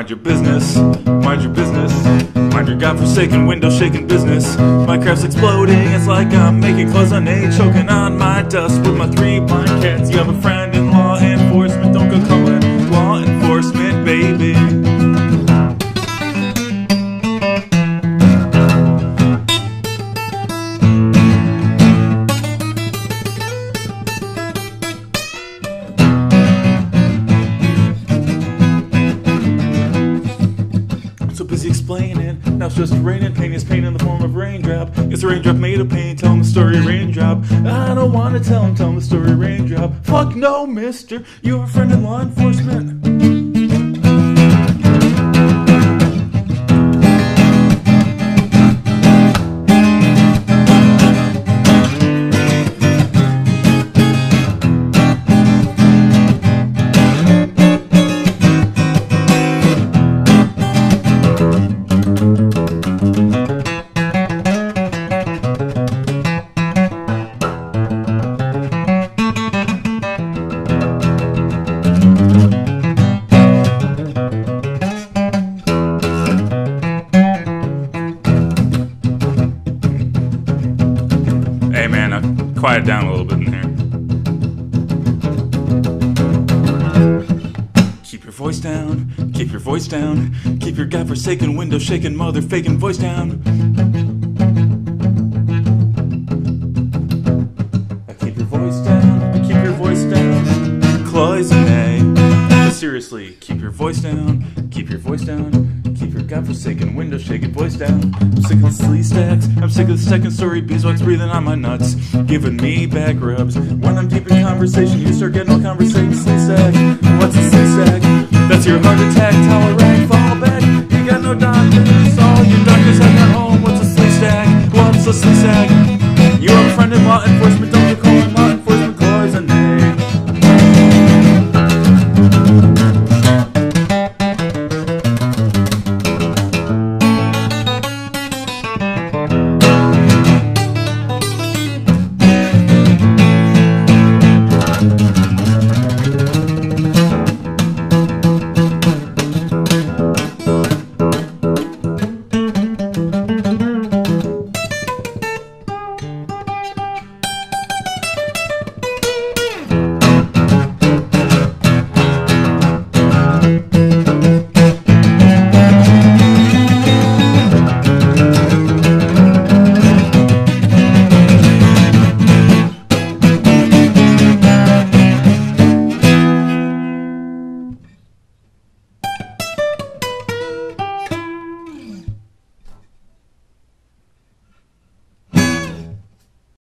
Mind your business, mind your business. Mind your godforsaken window shaking business. My craft's exploding, it's like I'm making cloisonné choking on my dust with my three blind cats. You have a friend in now it's just raining. Pain is pain in the form of raindrop. It's a raindrop made of pain. Tell him the story, raindrop. I don't wanna tell him, tell him the story, raindrop. Fuck no, mister. You're a friend in law enforcement. Quiet down a little bit in here. Keep your voice down, keep your voice down, keep your godforsaken window shaking mother faking voice down. Keep your voice down, keep your voice down. Cloisonne. Seriously, keep your voice down, keep your voice down, keep your godforsaken window shaking voice down. I'm sick of the sleaze stacks, I'm sick of the second story beeswax breathing on my nuts, giving me back rubs. When I'm deep in conversation, you start getting all conversation. Sleaze sack, what's a sleaze? That's your heart attack, tolerant, fall back. You got no doctors, all your doctors have their own. What's a sleaze stack? What's a sleaze sack? You're a friend in law enforcement, don't